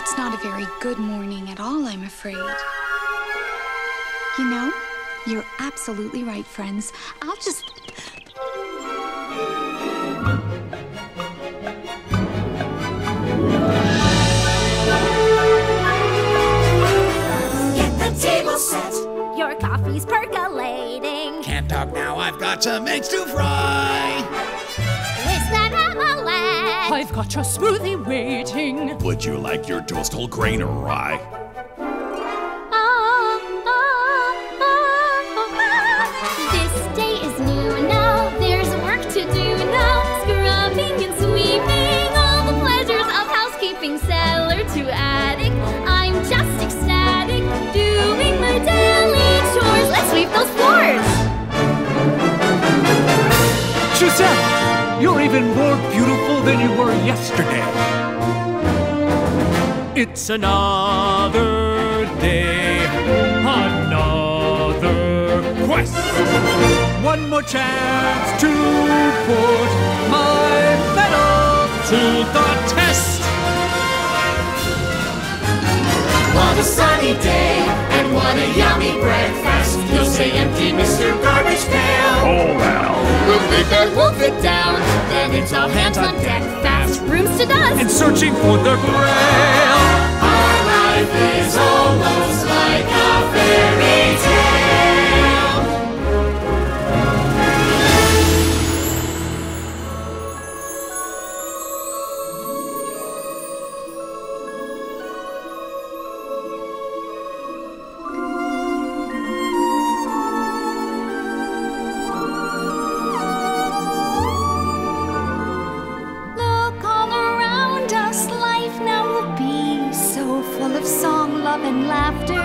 it's not a very good morning at all, I'm afraid. You know, you're absolutely right, friends. I'll just. Get the table set. Your coffee's percolating. Can't talk now, I've got some eggs to fry. I've got your smoothie waiting. Would you like your toast whole grain or rye? You're even more beautiful than you were yesterday. It's another day, another quest. One more chance to put my mettle to the test. What a sunny day, and what a yummy breakfast. You'll say empty, Mr. Garbage Pail. Oh well. We'll fit and wolf it down. It's all hands on deck. Fast rooms to dust. And searching for the grail. Our life is almost and laughter.